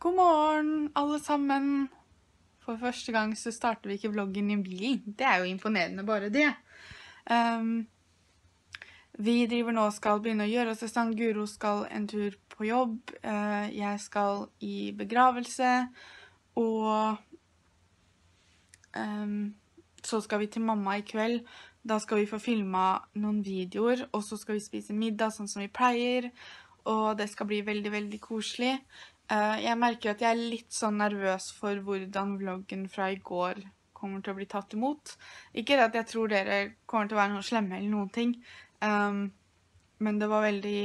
God morgen, alle sammen. For første gang så starter vi ikke vloggen i bilen. Det er jo imponerende, bare det. Um, vi driver nå og skal begynne å gjøre oss i stand. Guro skal en tur på jobb. Uh, jeg skal i begravelse. Og um, så skal vi til mamma i kveld. Da skal vi få filma noen videoer, og så skal vi spise middag sånn som vi pleier. Og det skal bli veldig, veldig koselig. Uh, jeg merker at jeg er litt sånn nervøs for hvordan vloggen fra i går kommer til å bli tatt imot. Ikke at jeg tror dere kommer til å være noen slemme eller noen ting, um, men det var veldig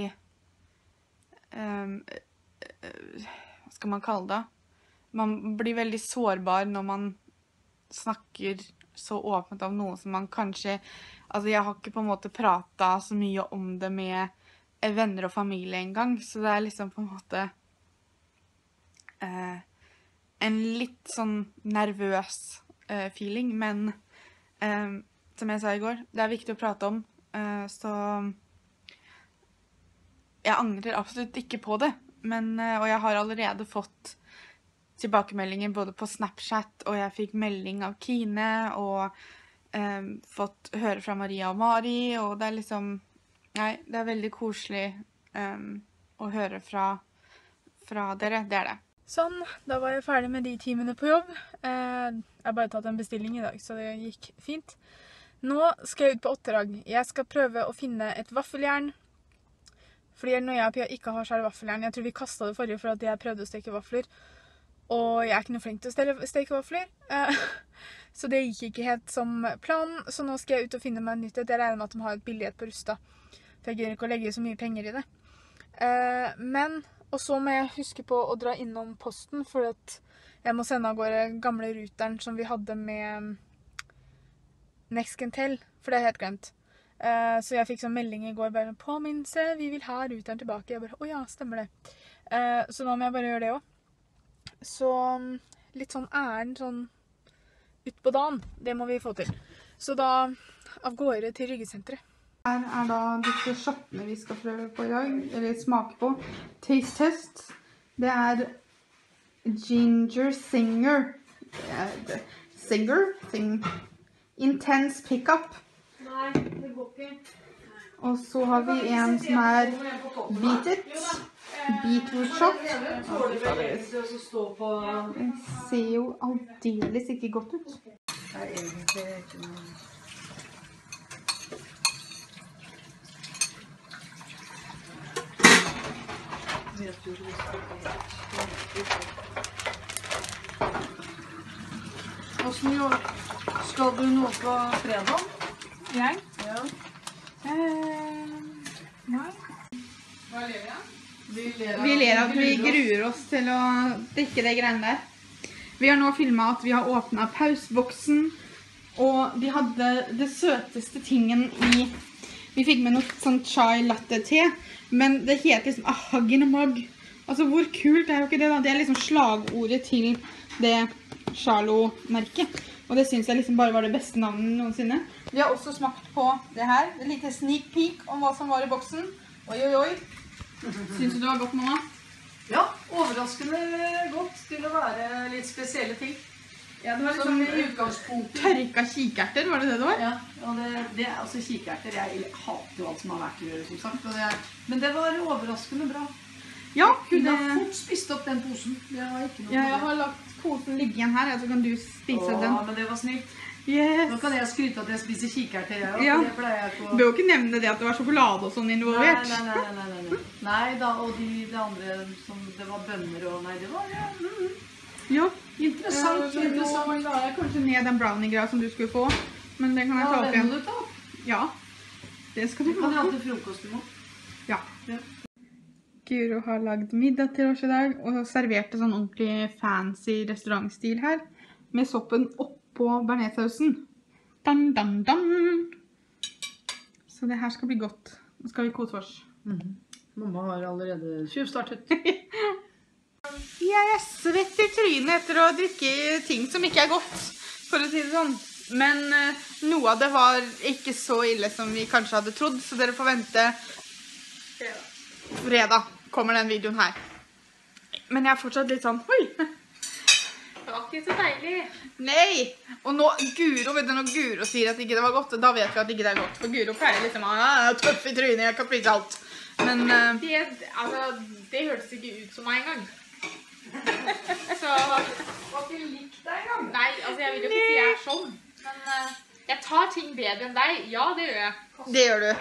um, Hva skal man kalle det? Man blir veldig sårbar når man snakker så åpent om noe som man kanskje Altså, jeg har ikke på en måte prata så mye om det med venner og familie engang, så det er liksom på en måte eh, en litt sånn nervøs eh, feeling, men eh, som jeg sa i går, det er viktig å prate om, eh, så jeg angrer absolutt ikke på det, men, eh, og jeg har allerede fått tilbakemeldinger både på Snapchat, og jeg fikk melding av Kine, og eh, fått høre fra Maria og Mari, og det er liksom Nei, det er veldig koselig å høre fra, fra dere. Det er det. Sånn, da var jeg ferdig med de timene på jobb. Eh, jeg har bare tatt en bestilling i dag, så det gikk fint. Nå skal jeg ut på oppdrag. Jeg skal prøve å finne et vaffeljern. Fordi når jeg og Pia ikke har, det vaffeljern. Jeg tror vi kasta det forrige for at jeg prøvde å steke vafler. Og jeg er ikke noe flink til å steke vafler. Eh, så det gikk ikke helt som planen. Så nå skal jeg ut og finne meg et nytt. Jeg regner med at de har et billighet på Rusta. For jeg gidder ikke å legge så mye penger i det. Eh, men og så må jeg huske på å dra innom posten, for jeg må sende av gårde gamle ruteren som vi hadde med Nexcantel, for det er helt glemt. Uh, så jeg fikk sånn melding i går bare 'Påminnelse, vi vil ha ruteren tilbake.' Jeg bare 'Å ja, stemmer det'. Uh, så nå må jeg bare gjøre det òg. Så litt sånn ærend sånn utpå dagen, det må vi få til. Så da av gårde til Ryggesenteret. Her er da disse shottene vi skal prøve på i dag, eller smake på. Taste test. Det er Ginger Singer. Singer? Sing. Intense pickup. Nei, det går ikke. Og så har vi en som er Beat It. Beetroot shot. Den ser jo aldeles ikke godt ut. Det er egentlig ikke noe Åssen skal du nå på fredag? Jeg? Ja. Eh, nei. Hva ler vi av? Vi ler av at vi gruer oss til å drikke det greiene der. Vi har nå filma at vi har åpna pauseboksen, og de hadde det søteste tingen i Vi fikk med noe sånn chai latte-te. Men det heter liksom Ahaginamak. Altså, hvor kult er jo ikke det da? Det er liksom slagordet til det Charlo-merket. Og det synes jeg liksom bare var det beste navnet noensinne. Vi har også smakt på det her. Et lite sneak peek om hva som var i boksen. Oi, oi, oi. Synes du det var godt, mamma? Ja, overraskende godt til å være litt spesielle ting. Ja, det var liksom liksom i utgangspunktet. tørka kikerter, var det det det var? Ja, og det, det er altså kikerter. Jeg hater jo alt som har vært å gjøre, som sagt. det- Men det var overraskende bra. Ja, Kunne det... fort spist opp den posen. Det var ikke noe Ja, jeg har lagt posen ligge igjen her, så kan du spise Åh, den. men det var snilt. Yes. Nå kan jeg skryte at jeg spiser kikerter, jeg. Ja. Det pleier jeg Du bør jo ikke nevne det at det var sjokolade og sånn Nei, involvert. nei, nei, nei, nei, nei. nei da, og de, det andre som det var bønner og Nei, det var ja, mm, Ja. interessant. så interessant. nå la jeg kanskje ned den brownie-greia som du skulle få, men den kan jeg Ja, ta opp den igjen. ta opp. Ja, det skal du Du kan jeg ha til frokost i morgen. Ja. Ja. Guro har lagd middag til oss i dag, og serverte sånn ordentlig fancy restaurantstil her, med soppen oppå bearnéssausen. Dan, dan, dan. Så det her skal bli godt. Nå skal vi kose oss. Mamma har allerede tjuvstartet. Jeg er svett i trynet etter å drikke ting som ikke er godt, for å si det sånn. Men eh, noe av det var ikke så ille som vi kanskje hadde trodd, så dere får vente. Fredag kommer den videoen her. Men jeg er fortsatt litt sånn Oi! Det var ikke så deilig. Nei! Og nå, Guro, vet du, når Guro sier at ikke det var godt, da vet vi at ikke det er godt. For Guro pleier liksom å være tøff i trynet, jeg kan spise alt. Men eh, Det, altså, det hørtes ikke ut som meg engang. Så Var ikke lik deg engang. Nei, altså jeg vil jo ikke si jeg er sånn. Men uh, jeg tar ting bedre enn deg. Ja, det gjør jeg. det gjør du.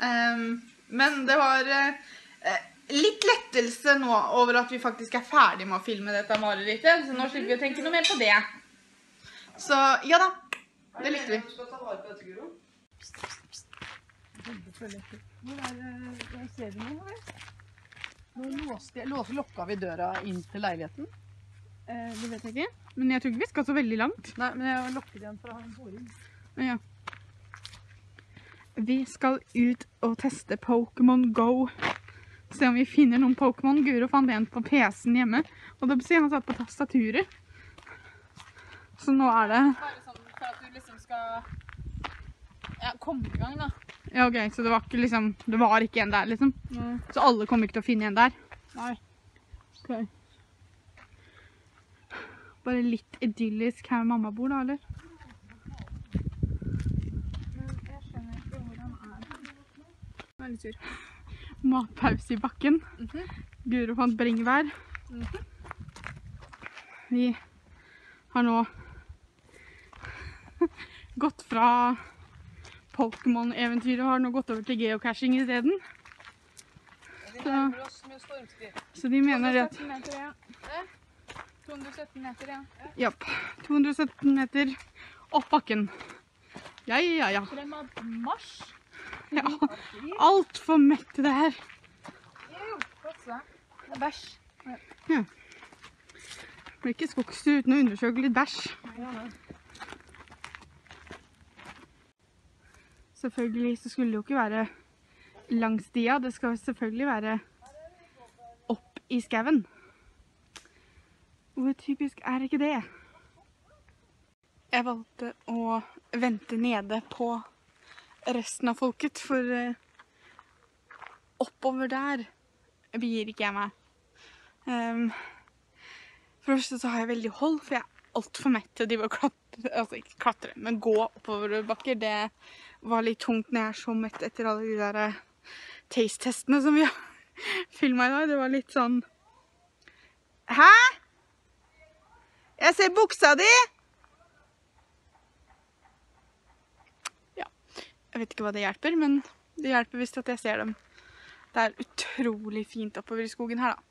Um, men det var uh, litt lettelse nå over at vi faktisk er ferdig med å filme dette marerittet. Så nå slipper vi å tenke noe mer på det. Så ja da. Det likte vi. Du skal ta vare på dette, Guro. Hvor er det Ser du noe, eller? Nå låste, låste, lokka vi døra inn til leiligheten. Eh, det vet jeg ikke. Men jeg tror ikke vi skal så veldig langt. Nei, men jeg lukket igjen for å ha en boring. Ja. Vi skal ut og teste Pokémon Go. Se om vi finner noen Pokémon. Guro fant en på PC-en hjemme. Og det betyr han satt på tastaturet. Så nå er det Bare sånn for at du liksom skal ja, komme i gang, da. Ja, OK, så det var ikke liksom Det var ikke en der, liksom? Så alle kommer ikke til å finne en der? Nei. Ok. Bare litt idyllisk her mamma bor, da, eller? Er. Er litt sur. Matpause i bakken. Guro fant bringebær. Vi har nå gått fra Pokémon-eventyret har nå gått over til geocaching isteden. stedet. Så-. Så de mener at 217 meter, ja. 217 meter, ja. Japp. 217 meter opp bakken. Ja, ja, ja. Frem av mars. ja. Altfor mett det her. Jo, så. Det er bæsj. Ja. Det blir ikke skogstur uten å undersøke litt bæsj. Selvfølgelig så skulle det jo ikke være langs stia. Det skal selvfølgelig være opp i skaven. Hvor typisk er ikke det? Jeg valgte å vente nede på resten av folket, for eh, oppover der begir ikke jeg meg. Ehm, for det første så har jeg veldig hold, for jeg er altfor mett til å klatre. Altså ikke klatre, men gå oppoverbakker. Det var litt tungt når jeg er så mett etter alle de der eh, taste-testene som vi har filma i dag. Det var litt sånn Hæ? Jeg ser buksa di! Ja. Jeg vet ikke hva det hjelper, men det hjelper visst at jeg ser dem. Det er utrolig fint oppover i skogen her, da.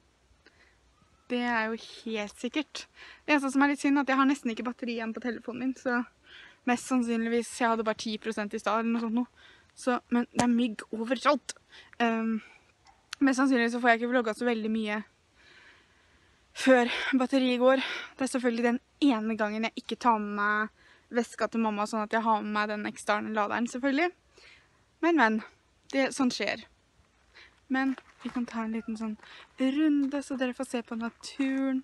Det er jo helt sikkert. Det eneste som er litt synd, er at jeg har nesten ikke batteri igjen på telefonen min. Så mest sannsynligvis Jeg hadde bare 10% i stad eller noe sånt. Noe. Så, men det er mygg overalt. Um, mest sannsynlig så får jeg ikke vlogga så veldig mye før batteriet går. Det er selvfølgelig den ene gangen jeg ikke tar med meg veska til mamma, sånn at jeg har med meg den eksterne laderen, selvfølgelig. Men, men. Det, sånt skjer. Men vi kan ta en liten sånn runde, så dere får se på naturen.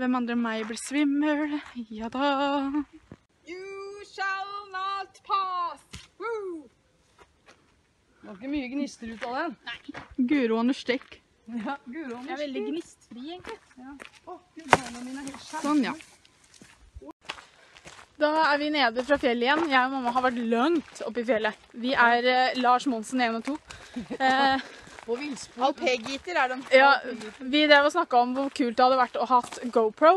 Hvem andre enn meg blir svimmel? Ja da. Shall not pass. Woo! Det var ikke mye gnister ut av den. Guro Anders stekk. Ja, Guro. Jeg er veldig gnistfri, egentlig. Å, Gud, beina mine er helt. Sånn, ja. Da er vi nede fra fjellet igjen. Jeg og mamma har vært langt oppe i fjellet. Vi er eh, Lars Monsen 1 og 2. Eh, På villspor. Alpegiter er de. Ja, vi drev og snakka om hvor kult det hadde vært å ha GoPro.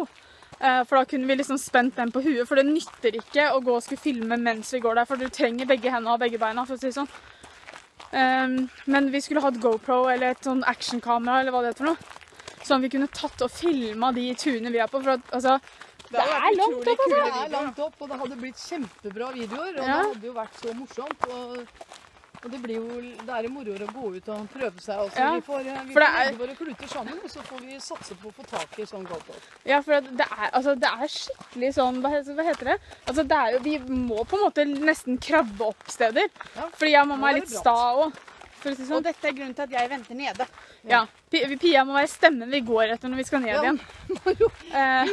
Eh, For da kunne vi liksom spent den på huet, for det nytter ikke å gå og skulle filme mens vi går der, for du trenger begge hendene og begge beina, for å si det sånn. Um, men vi skulle hatt GoPro eller et sånn actionkamera eller hva det heter for noe. Sånn vi kunne tatt og filma de tunene vi er på. For at, altså, det, er langt opp, altså. Det er langt opp, og det hadde blitt kjempebra videoer. Og Ja. det hadde jo vært så morsomt. Og, og det blir jo det er jo moroere å gå ut og prøve seg Altså, Ja, Vi får, eh, vi for får det er- våre kluter sammen, og så får vi satse på å få tak i sånn GoPro. Ja, for det er, altså, det er skikkelig sånn Hva heter, det? Altså, det er jo, vi må på en måte nesten krabbe opp steder. Ja, Fordi jeg og mamma er litt det sta òg. Si sånn. Og dette er grunnen til at jeg venter nede. Ja. Pi- Pia må være stemmen vi går etter når vi skal ned Ja. igjen. Eh,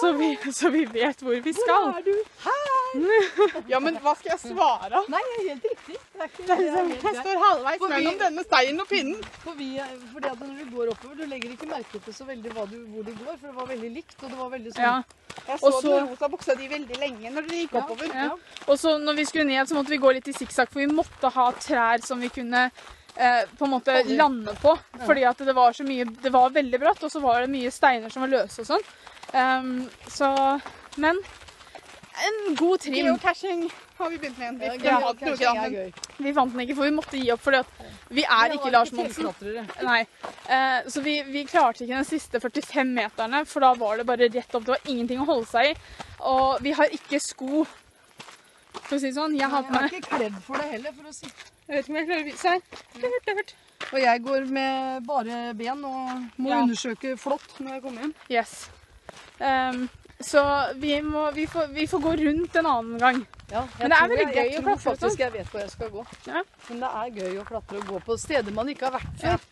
så, vi, så vi vet hvor vi skal. Hvor er du? Hei! Ja, men hva skal jeg svare? Nei, det er helt riktig. Det er ikke Det er liksom, helt jeg står halvveis For vi- mellom denne steinen og pinnen. For vi, fordi at når du går oppover, du legger ikke merke til så veldig hva du, hvor du går, for det var veldig likt, og det var veldig sånn Ja. Jeg så så- den rosa buksa di veldig lenge når dere gikk Ja, oppover. Ja. Og så når vi skulle ned, så måtte vi gå litt i sikksakk, for vi måtte ha trær som vi kunne eh, på en måte lande på. Fordi at det var så mye Det var veldig bratt, og så var det mye steiner som var løse og sånn. Um, så Men en god trim. Geocaching har vi begynt med en Ja, Ja, noe catching er Vi fant den ikke, for vi måtte gi opp. fordi vi er ikke Lars Monsen. Nei. Eh, så vi, vi klarte ikke den siste 45 meterne, for da var det bare rett opp. Det var ingenting å holde seg i. Og vi har ikke sko. For å si det sånn. Jeg har Jeg er ikke kledd for det heller, for å si. Jeg vet ikke om jeg klarer å vise her. Dørt. Og jeg går med bare ben og må Ja. undersøke flott når jeg kommer hjem. Yes. Um, så vi, må, vi, får, vi får gå rundt en annen gang. Ja, Men det er veldig jeg, gøy jeg å klatre. Jeg tror faktisk jeg vet hvor jeg skal gå. Ja. Men det er gøy å klatre og gå på steder man ikke har vært før.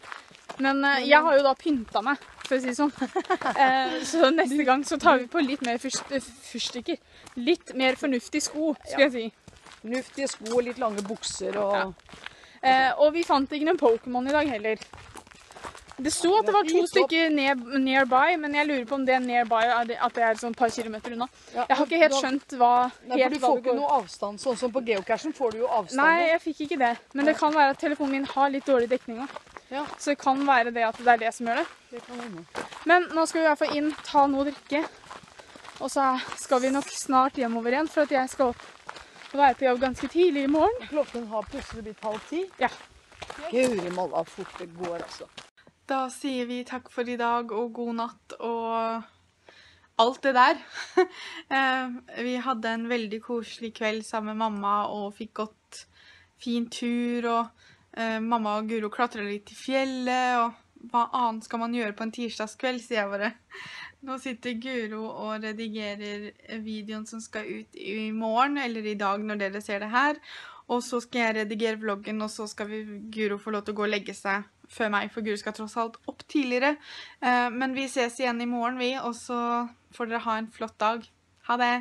Men uh, jeg har jo da pynta meg, for å si det sånn. Eh, så neste gang så tar vi på litt mer fyrstikker. Litt mer fornuftig sko, skulle jeg si. Luftige sko og litt lange bukser og Ja. Eh, og vi fant ikke noen Pokémon i dag heller. Det sto at det var to stykker nearby, men jeg lurer på om det nearby er det, at det er sånn et par kilometer unna. Ja, Jeg har ikke helt skjønt hva, Nei, for helt du får ikke noe avstand. Sånn som på geocachen får du jo avstand. Nei, jeg fikk ikke det. Men det kan være at telefonen min har litt dårlig dekning òg. Ja. Så det kan være det at det er det som gjør det. Det kan hende. Men nå skal vi i hvert fall inn, ta noe å drikke. Og så skal vi nok snart hjemover igjen, for at jeg skal opp og være på jobb ganske tidlig i morgen. Klokken har plutselig blitt halv ti. Ja. Guri malla, fort det går, altså. Da sier vi takk for i dag og god natt og alt det der. Eh, vi hadde en veldig koselig kveld sammen med mamma og fikk gått fin tur. Og eh, mamma og Guro klatra litt i fjellet. Og hva annet skal man gjøre på en tirsdagskveld, sier jeg bare. Nå sitter Guro og redigerer videoen som skal ut i morgen, eller i dag når dere ser det her. Og så skal jeg redigere vloggen, og så skal vi, Guro få lov til å gå og legge seg før meg, for Guro skal tross alt opp tidligere. Eh, men vi ses igjen i morgen, vi, og så får dere ha en flott dag. Ha det!